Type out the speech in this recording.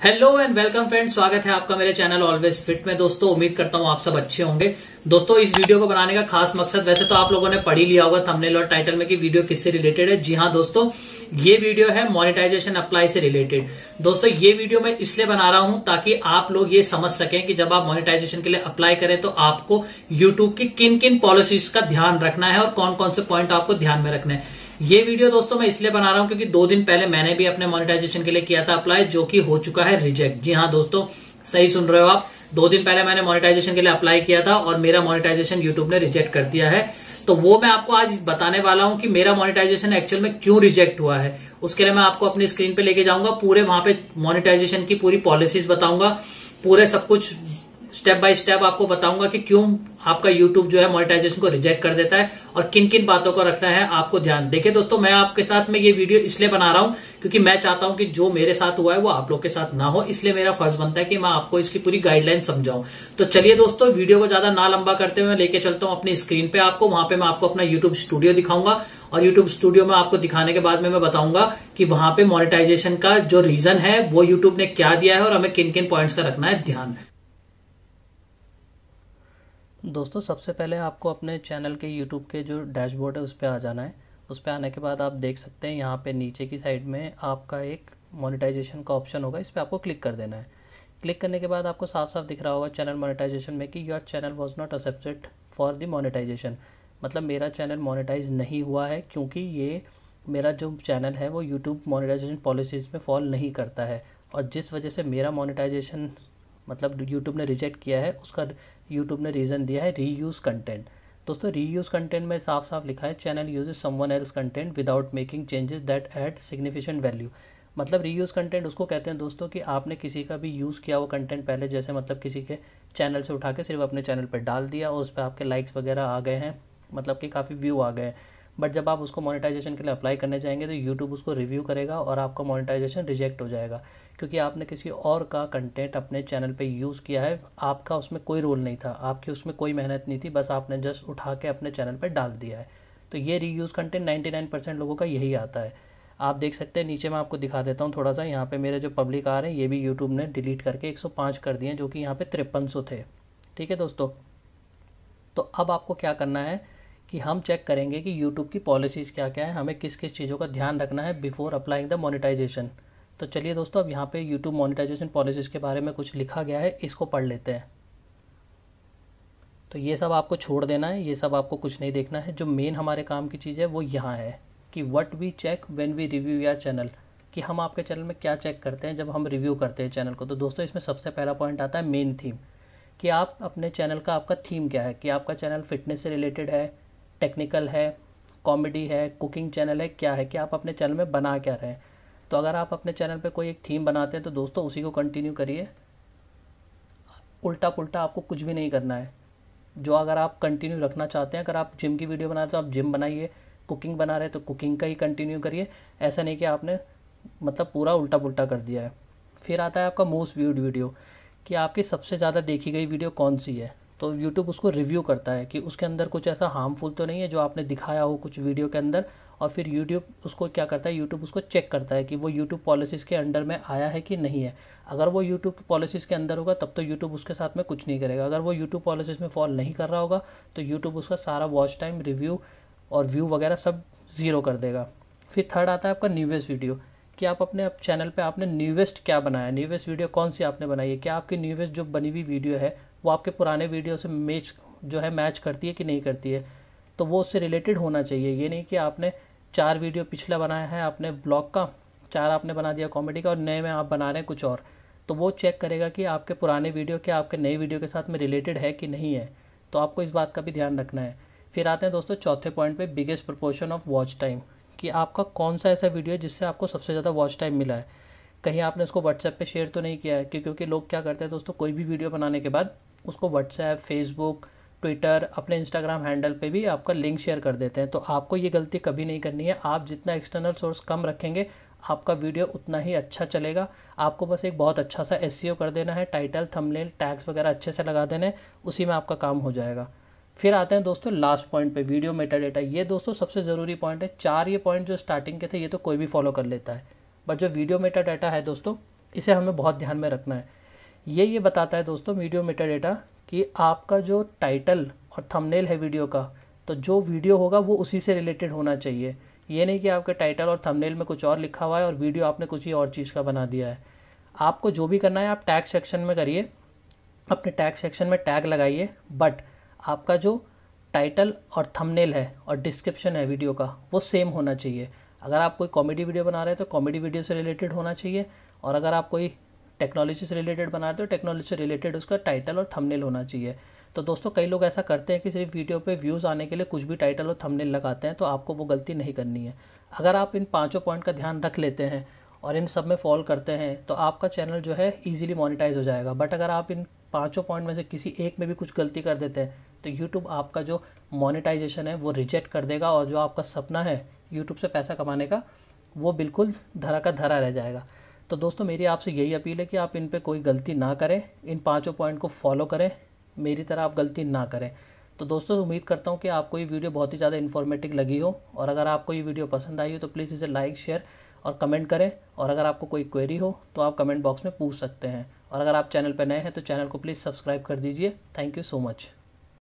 Hello and welcome friend स्वागत है आपका मेरे चैनल ऑलवेज फिट में। दोस्तों, उम्मीद करता हूँ आप सब अच्छे होंगे। दोस्तों, इस वीडियो को बनाने का खास मकसद, वैसे तो आप लोगों ने पढ़ लिया होगा थंबनेल और टाइटल में कि वीडियो किससे रिलेटेड है। जी हाँ दोस्तों, ये वीडियो है मोनेटाइजेशन अप्लाई से रिलेटेड दोस्तों, ये वीडियो मैं इसलिए बना रहा हूँ ताकि आप लोग ये समझ सकें कि जब आप मोनेटाइजेशन के लिए अप्लाई करें तो आपको यूट्यूब की किन किन पॉलिसीज़ का ध्यान रखना है और कौन कौन से पॉइंट आपको ध्यान में रखना है। ये वीडियो दोस्तों मैं इसलिए बना रहा हूँ क्योंकि दो दिन पहले मैंने भी अपने मोनिटाइजेशन के लिए किया था अप्लाई जो कि हो चुका है रिजेक्ट जी हाँ दोस्तों, सही सुन रहे हो आप। दो दिन पहले मैंने मोनेटाइजेशन के लिए अप्लाई किया था और मेरा मोनेटाइजेशन यूट्यूब ने रिजेक्ट कर दिया है। तो वो मैं आपको आज बताने वाला हूँ कि मेरा मोनेटाइजेशन एक्चुअल में क्यों रिजेक्ट हुआ है। उसके लिए मैं आपको अपनी स्क्रीन पे लेके जाऊँगा, पूरे वहाँ पे मोनेटाइजेशन की पूरी पॉलिसीज़ बताऊँगा, पूरे सब कुछ स्टेप बाय स्टेप आपको बताऊँगा कि क्यों आपका यूट्यूब जो है मोनेटाइजेशन को रिजेक्ट कर देता है और किन किन बातों को रखना है आपको ध्यान। देखिए दोस्तों, मैं आपके साथ में ये वीडियो इसलिए बना रहा हूँ क्योंकि मैं चाहता हूँ कि जो मेरे साथ हुआ है वो आप लोग के साथ ना हो, इसलिए मेरा फ़र्ज़ बनता है कि मैं आपको इसकी पूरी गाइडलाइन समझाऊं। तो चलिए दोस्तों वीडियो को ज़्यादा ना लंबा करते हुए लेके चलता हूँ अपनी स्क्रीन पे आपको, वहाँ पे मैं आपको अपना यूट्यूब स्टूडियो दिखाऊँगा और यूट्यूब स्टूडियो में आपको दिखाने के बाद में मैं बताऊँगा कि वहाँ पे मोनेटाइजेशन का जो रीजन है, वो यूट्यूब ने क्या दिया है और हमें किन किन पॉइंट्स का रखना है ध्यान। दोस्तों, सबसे पहले आपको अपने चैनल के यूट्यूब के जो डैशबोर्ड है, उस पर आ जाना है। उस पर आने के बाद आप देख सकते हैं, यहाँ पे नीचे की साइड में आपका एक मोनेटाइजेशन का ऑप्शन होगा, इस पर आपको क्लिक कर देना है। क्लिक करने के बाद आपको साफ़ साफ़ दिख रहा होगा चैनल मोनेटाइजेशन में कि your channel was not accepted for the monetization मतलब मेरा चैनल मोनेटाइज नहीं हुआ है, क्योंकि ये मेरा जो चैनल है, वो यूट्यूब मोनेटाइजेशन पॉलिसीज़ में फॉल नहीं करता है। और जिस वजह से मेरा मोनेटाइजेशन मतलब यूट्यूब ने रिजेक्ट किया है, उसका यूट्यूब ने रीज़न दिया है री यूज़ कंटेंट दोस्तों री यूज़ कंटेंट में साफ़ साफ़ लिखा है channel uses someone else content without making changes that add significant value मतलब री यूज़ कंटेंट उसको कहते हैं दोस्तों कि आपने किसी का भी यूज़ किया वो कंटेंट पहले जैसे मतलब किसी के चैनल से उठा के सिर्फ़ अपने चैनल पर डाल दिया और उस पर आपके लाइक्स वगैरह आ गए हैं मतलब कि काफ़ी व्यू आ गए हैं. बट जब आप उसको मोनेटाइजेशन के लिए अप्लाई करने जाएँगे तो यूट्यूब उसको रिव्यू करेगा और आपका मोनेटाइजेशन रिजेक्ट हो जाएगा। क्योंकि आपने किसी और का कंटेंट अपने चैनल पे यूज़ किया है, आपका उसमें कोई रोल नहीं था, आपकी उसमें कोई मेहनत नहीं थी, बस आपने जस्ट उठा के अपने चैनल पर डाल दिया है। तो ये रीयूज़ कंटेंट 99 परसेंट लोगों का यही आता है। आप देख सकते हैं, नीचे मैं आपको दिखा देता हूँ थोड़ा सा, यहाँ पे मेरे जो पब्लिक आ रहे हैं, ये भी यूट्यूब ने डिलीट करके 105 कर दिए जो कि यहाँ पे तिरपन थे। ठीक है दोस्तों? तो अब आपको क्या करना है? कि हम चेक करेंगे कि यूट्यूब की पॉलिसीज़ क्या क्या है, हमें किस किस चीज़ों का ध्यान रखना है बिफोर अप्लाइंग द मोनिटाइजेशन तो चलिए दोस्तों, अब यहाँ पे यूट्यूब मोनिटाइजेशन पॉलिसीज़ के बारे में कुछ लिखा गया है, इसको पढ़ लेते हैं। तो ये सब आपको छोड़ देना है, ये सब आपको कुछ नहीं देखना है, जो मेन हमारे काम की चीज़ है, वो यहाँ है कि what we check when we review यार चैनल कि हम आपके चैनल में क्या चेक करते हैं, जब हम रिव्यू करते हैं चैनल को। तो दोस्तों, इसमें सबसे पहला पॉइंट आता है मेन थीम कि आप अपने चैनल का आपका थीम क्या है? कि आपका चैनल फिटनेस से रिलेटेड है टेक्निकल है, कॉमेडी है, कुकिंग चैनल है, क्या है, कि आप अपने चैनल में बना क्या रहे हैं? तो अगर आप अपने चैनल पे कोई एक थीम बनाते हैं तो दोस्तों उसी को कंटिन्यू करिए। उल्टा पुल्टा आपको कुछ भी नहीं करना है। जो अगर आप कंटिन्यू रखना चाहते हैं, अगर आप जिम की वीडियो बना रहे तो आप जिम बनाइए। कुकिंग बना रहे तो कुकिंग का ही कंटिन्यू करिए। ऐसा नहीं कि आपने मतलब पूरा उल्टा पुल्टा कर दिया है। फिर आता है आपका मोस्ट व्यूड वीडियो कि आपकी सबसे ज़्यादा देखी गई वीडियो कौन सी है? तो यूट्यूब उसको रिव्यू करता है कि उसके अंदर कुछ ऐसा हार्मफुल तो नहीं है जो आपने दिखाया हो कुछ वीडियो के अंदर और फिर यूट्यूब उसको क्या करता है? यूट्यूब उसको चेक करता है कि वो यूट्यूब पॉलिसीज़ के अंडर में आया है कि नहीं है। अगर वो यूट्यूब की पॉलिसीज़ के अंदर होगा, तब तो यूट्यूब उसके साथ में कुछ नहीं करेगा। अगर वो यूट्यूब पॉलिसीज़ में फॉल नहीं कर रहा होगा तो यूट्यूब उसका सारा वॉच टाइम रिव्यू और व्यू वगैरह सब ज़ीरो कर देगा। फिर थर्ड आता है आपका न्यूवेस्ट वीडियो कि आप अपने चैनल पे आपने न्यूवेस्ट क्या बनाया? न्यूवेस्ट वीडियो कौन सी आपने बनाई है? क्या आपकी न्यूवेस्ट जो बनी हुई वीडियो है वो आपके पुराने वीडियो से मैच जो है मैच करती है कि नहीं करती है? तो वो उससे रिलेटेड होना चाहिए। ये नहीं कि आपने चार वीडियो पिछला बनाया है, आपने ब्लॉग का, चार आपने बना दिया कॉमेडी का और नए में आप बना रहे हैं कुछ और। तो वो चेक करेगा कि आपके पुराने वीडियो क्या आपके नए वीडियो के साथ में रिलेटेड है कि नहीं है। तो आपको इस बात का भी ध्यान रखना है। फिर आते हैं दोस्तों, चौथे पॉइंट पे biggest proportion of watch time कि आपका कौन सा ऐसा वीडियो है जिससे आपको सबसे ज़्यादा वॉच टाइम मिला है? कहीं आपने उसको व्हाट्सएप पे शेयर तो नहीं किया है? क्योंकि लोग क्या करते हैं दोस्तों, कोई भी वीडियो बनाने के बाद उसको व्हाट्सएप फेसबुक ट्विटर अपने इंस्टाग्राम हैंडल पे भी आपका लिंक शेयर कर देते हैं। तो आपको ये गलती कभी नहीं करनी है। आप जितना एक्सटर्नल सोर्स कम रखेंगे, आपका वीडियो उतना ही अच्छा चलेगा। आपको बस एक बहुत अच्छा सा एस e कर देना है टाइटल थंबनेल टैग्स वगैरह अच्छे से लगा देने उसी में आपका काम हो जाएगा। फिर आते हैं दोस्तों लास्ट पॉइंट पे वीडियो मेटा डेटा ये दोस्तों सबसे ज़रूरी पॉइंट है। चार ये पॉइंट जो स्टार्टिंग के थे, ये तो कोई भी फॉलो कर लेता है। बट जो वीडियो मेटा डाटा है दोस्तों, इसे हमें बहुत ध्यान में रखना है। ये ये बताता है दोस्तों वीडियो मेटा डेटा कि आपका जो टाइटल और थंबनेल है वीडियो का तो जो वीडियो होगा वो उसी से रिलेटेड होना चाहिए। ये नहीं कि आपके टाइटल और थंबनेल में कुछ और लिखा हुआ है और वीडियो आपने कुछ ही और चीज़ का बना दिया है। आपको जो भी करना है, आप टैग सेक्शन में करिए, अपने टैग सेक्शन में टैग लगाइए, बट आपका जो टाइटल और थंबनेल है और डिस्क्रिप्शन है वीडियो का, वो सेम होना चाहिए। अगर आप कोई कॉमेडी वीडियो बना रहे हैं तो कॉमेडी वीडियो से रिलेटेड होना चाहिए, और अगर आप कोई टेक्नोलॉजी से रिलेटेड बना रहे हो टेक्नोलॉजी से रिलेटेड उसका टाइटल और थंबनेल होना चाहिए। तो दोस्तों, कई लोग ऐसा करते हैं कि सिर्फ़ वीडियो पे व्यूज़ आने के लिए कुछ भी टाइटल और थंबनेल लगाते हैं तो आपको वो गलती नहीं करनी है। अगर आप इन पाँचों पॉइंट का ध्यान रख लेते हैं और इन सब में फॉलो करते हैं तो आपका चैनल जो है ईजिली मोनिटाइज हो जाएगा। बट अगर आप इन पाँचों पॉइंट में से किसी एक में भी कुछ गलती कर देते हैं तो यूट्यूब आपका जो मोनिटाइजेशन है, वो रिजेक्ट कर देगा, और जो आपका सपना है यूट्यूब से पैसा कमाने का, वो बिल्कुल धरा का धरा रह जाएगा। तो दोस्तों, मेरी आपसे यही अपील है कि आप इन पर कोई गलती ना करें। इन पाँचों पॉइंट को फॉलो करें। मेरी तरह आप गलती ना करें। तो दोस्तों, उम्मीद करता हूँ कि आपको ये वीडियो बहुत ही ज़्यादा इन्फॉर्मेटिव लगी हो। और अगर आपको ये वीडियो पसंद आई हो तो प्लीज़ इसे लाइक शेयर और कमेंट करें। और अगर आपको कोई क्वेरी हो तो आप कमेंट बॉक्स में पूछ सकते हैं। और अगर आप चैनल पर नए हैं तो चैनल को प्लीज़ सब्सक्राइब कर दीजिए। Thank you so much